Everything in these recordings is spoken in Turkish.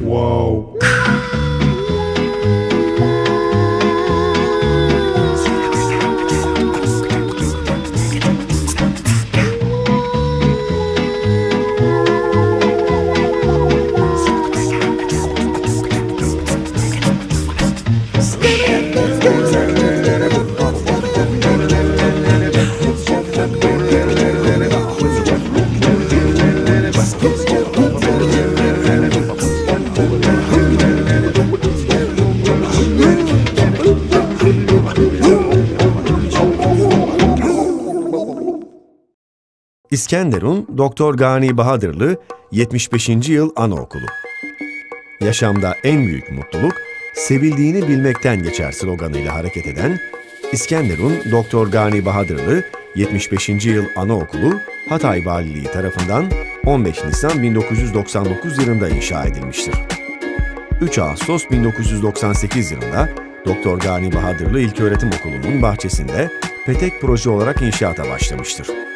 Whoa. İskenderun Doktor Gani Bahadırlı 75. Yıl Anaokulu. Yaşamda en büyük mutluluk sevildiğini bilmekten geçer sloganıyla hareket eden İskenderun Doktor Gani Bahadırlı 75. Yıl Anaokulu Hatay Valiliği tarafından 15 Nisan 1999 yılında inşa edilmiştir. 3 Ağustos 1998 yılında Doktor Gani Bahadırlı İlköğretim Okulu'nun bahçesinde petek proje olarak inşaata başlamıştır.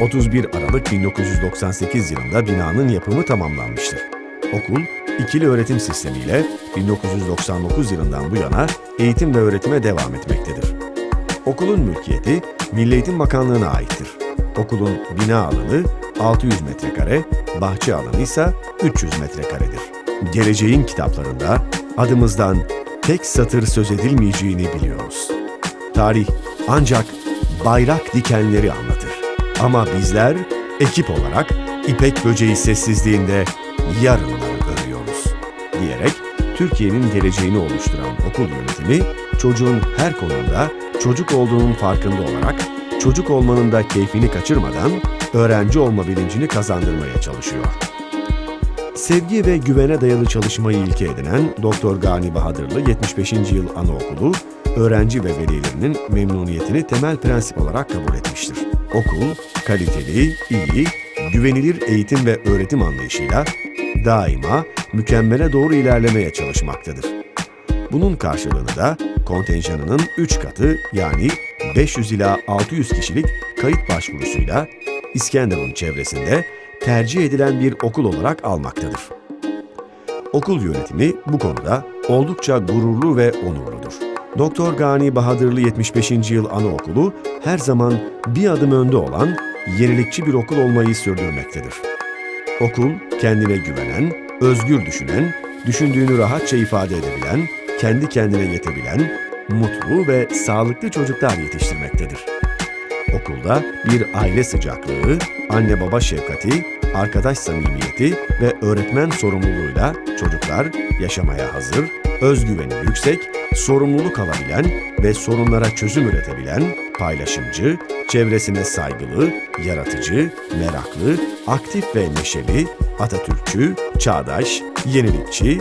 31 Aralık 1998 yılında binanın yapımı tamamlanmıştır. Okul, ikili öğretim sistemiyle 1999 yılından bu yana eğitim ve öğretime devam etmektedir. Okulun mülkiyeti Milli Eğitim Bakanlığı'na aittir. Okulun bina alanı 600 metrekare, bahçe alanı ise 300 metrekaredir. Geleceğin kitaplarında adımızdan tek satır söz edilmeyeceğini biliyoruz. Tarih ancak bayrak dikenleri anlatır. Ama bizler ekip olarak İpek Böceği sessizliğinde yarınları örüyoruz diyerek Türkiye'nin geleceğini oluşturan okul yönetimi çocuğun her konuda çocuk olduğunun farkında olarak çocuk olmanın da keyfini kaçırmadan öğrenci olma bilincini kazandırmaya çalışıyor. Sevgi ve güvene dayalı çalışmayı ilke edinen Doktor Gani Bahadırlı 75. Yıl Anaokulu, öğrenci ve velilerinin memnuniyetini temel prensip olarak kabul etmiştir. Okul, kaliteli, iyi, güvenilir eğitim ve öğretim anlayışıyla daima mükemmele doğru ilerlemeye çalışmaktadır. Bunun karşılığını da kontenjanının 3 katı yani 500 ila 600 kişilik kayıt başvurusuyla İskenderun çevresinde tercih edilen bir okul olarak almaktadır. Okul yönetimi bu konuda oldukça gururlu ve onurludur. Doktor Gani Bahadırlı 75. Yıl Anaokulu her zaman bir adım önde olan yenilikçi bir okul olmayı sürdürmektedir. Okul kendine güvenen, özgür düşünen, düşündüğünü rahatça ifade edebilen, kendi kendine yetebilen, mutlu ve sağlıklı çocuklar yetiştirmektedir. Okulda bir aile sıcaklığı, anne baba şefkati, arkadaş samimiyeti ve öğretmen sorumluluğuyla çocuklar yaşamaya hazır, özgüveni yüksek, sorumluluk alabilen ve sorunlara çözüm üretebilen, paylaşımcı, çevresine saygılı, yaratıcı, meraklı, aktif ve neşeli, Atatürkçü, çağdaş, yenilikçi,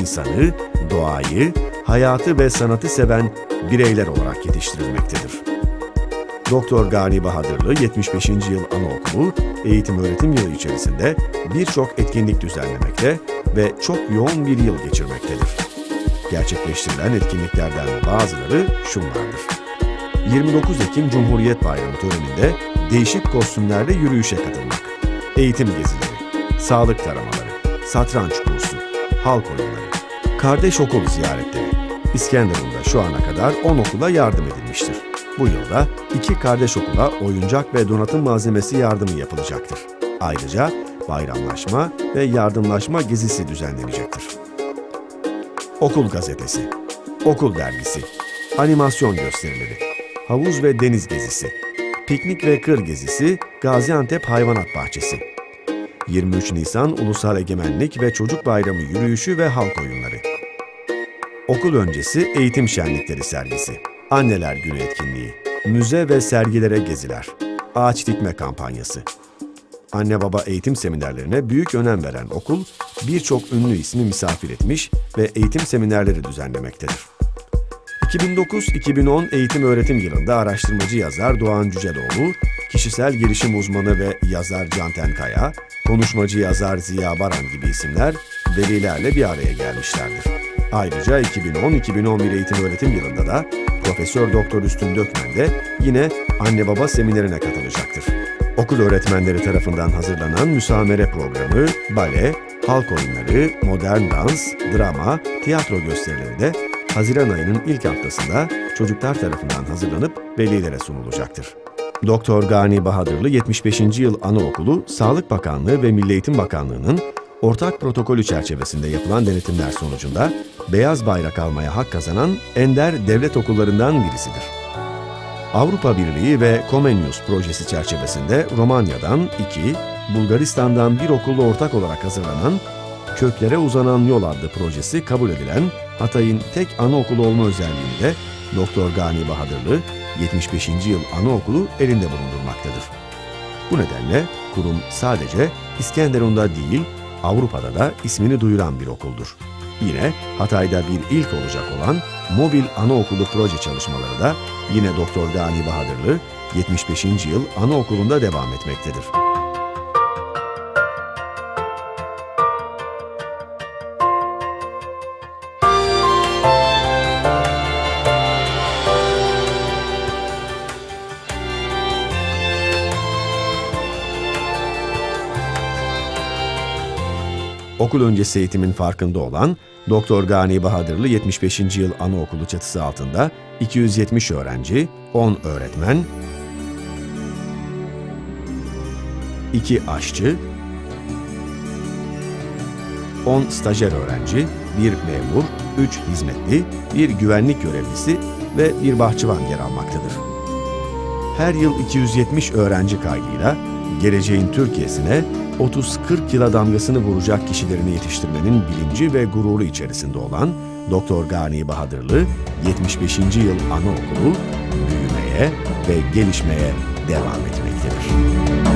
insanı, doğayı, hayatı ve sanatı seven bireyler olarak yetiştirilmektedir. Doktor Gani Bahadırlı 75. Yıl Anaokulu eğitim öğretim yılı içerisinde birçok etkinlik düzenlemekte ve çok yoğun bir yıl geçirmektedir. Gerçekleştirilen etkinliklerden bazıları şunlardır. 29 Ekim Cumhuriyet Bayramı töreninde değişik kostümlerle yürüyüşe katılmak, eğitim gezileri, sağlık taramaları, satranç kursu, halk oyunları, kardeş okul ziyaretleri. İskenderun'da şu ana kadar 10 okula yardım edilmiştir. Bu yılda iki kardeş okula oyuncak ve donatım malzemesi yardımı yapılacaktır. Ayrıca bayramlaşma ve yardımlaşma gezisi düzenlenecektir. Okul gazetesi, okul dergisi, animasyon gösterileri, havuz ve deniz gezisi, piknik ve kır gezisi, Gaziantep Hayvanat Bahçesi, 23 Nisan Ulusal Egemenlik ve Çocuk Bayramı yürüyüşü ve halk oyunları, okul öncesi eğitim şenlikleri sergisi, Anneler Günü etkinliği, müze ve sergilere geziler, ağaç dikme kampanyası. Anne baba eğitim seminerlerine büyük önem veren okul, birçok ünlü ismi misafir etmiş ve eğitim seminerleri düzenlemektedir. 2009-2010 eğitim öğretim yılında araştırmacı yazar Doğan Cüceloğlu, kişisel gelişim uzmanı ve yazar Canten Kaya, konuşmacı yazar Ziya Baran gibi isimler velilerle bir araya gelmişlerdir. Ayrıca 2010-2011 eğitim öğretim yılında da Profesör Doktor Üstün Dökmen de yine anne baba seminerine katılacaktır. Okul öğretmenleri tarafından hazırlanan müsamere programı, bale, halk oyunları, modern dans, drama, tiyatro gösterileri de Haziran ayının ilk haftasında çocuklar tarafından hazırlanıp velilere sunulacaktır. Doktor Gani Bahadırlı 75. Yıl Anaokulu, Sağlık Bakanlığı ve Milli Eğitim Bakanlığı'nın ortak protokolü çerçevesinde yapılan denetimler sonucunda beyaz bayrak almaya hak kazanan ender devlet okullarından birisidir. Avrupa Birliği ve Comenius projesi çerçevesinde Romanya'dan iki, Bulgaristan'dan bir okulla ortak olarak hazırlanan Köklere Uzanan Yol adlı projesi kabul edilen Hatay'ın tek anaokulu olma özelliğini de Doktor Gani Bahadırlı 75. Yıl Anaokulu elinde bulundurmaktadır. Bu nedenle kurum sadece İskenderun'da değil, Avrupa'da da ismini duyuran bir okuldur. Yine Hatay'da bir ilk olacak olan mobil anaokulu proje çalışmaları da yine Doktor Gani Bahadırlı 75. yıl anaokulunda devam etmektedir. Okul öncesi eğitimin farkında olan Doktor Gani Bahadırlı 75. Yıl Anaokulu çatısı altında 270 öğrenci, 10 öğretmen, 2 aşçı, 10 stajyer öğrenci, 1 memur, 3 hizmetli, 1 güvenlik görevlisi ve bir bahçıvan yer almaktadır. Her yıl 270 öğrenci kaydıyla geleceğin Türkiye'sine 30-40 yıla damgasını vuracak kişilerini yetiştirmenin bilinci ve gururu içerisinde olan Doktor Gani Bahadırlı 75. yıl anaokulu büyümeye ve gelişmeye devam etmektedir.